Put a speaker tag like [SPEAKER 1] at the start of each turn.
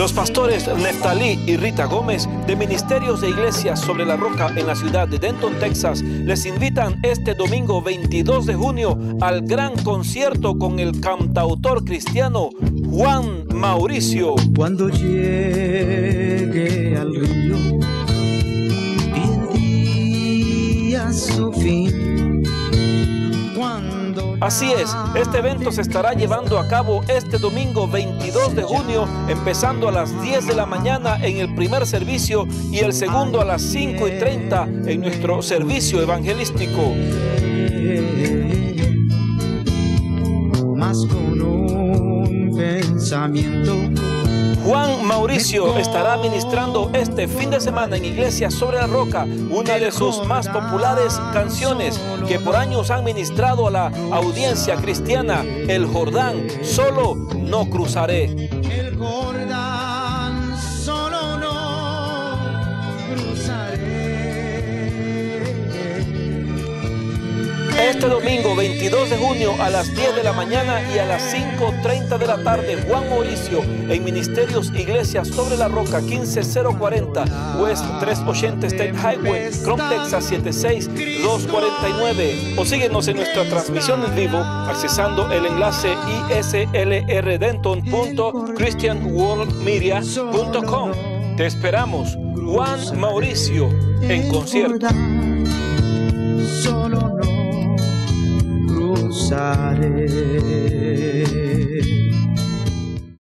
[SPEAKER 1] Los pastores Neftalí y Rita Gómez de Ministerios de Iglesias sobre la Roca en la ciudad de Denton, Texas, les invitan este domingo 22 de junio al gran concierto con el cantautor cristiano Juan Mauricio.
[SPEAKER 2] Cuando llegue al río su fin.
[SPEAKER 1] Así es, este evento se estará llevando a cabo este domingo 22 de junio, empezando a las 10 de la mañana en el primer servicio y el segundo a las 5 y 30 en nuestro servicio evangelístico.
[SPEAKER 2] Más con un pensamiento
[SPEAKER 1] Juan Mauricio estará ministrando este fin de semana en Iglesia sobre la Roca una de sus más populares canciones que por años han ministrado a la audiencia cristiana, El Jordán, solo no cruzaré.
[SPEAKER 2] El Jordán solo no cruzaré.
[SPEAKER 1] Este domingo 22 de junio a las 10 de la mañana y a las 5.30 de la tarde, Juan Mauricio en Ministerios Iglesias sobre la Roca 15040 West 380 State Highway, Chrome, Texas 76249. O síguenos en nuestra transmisión en vivo accesando el enlace islrdenton.christianworldmedia.com. Te esperamos, Juan Mauricio, en concierto.
[SPEAKER 2] Cruzaré.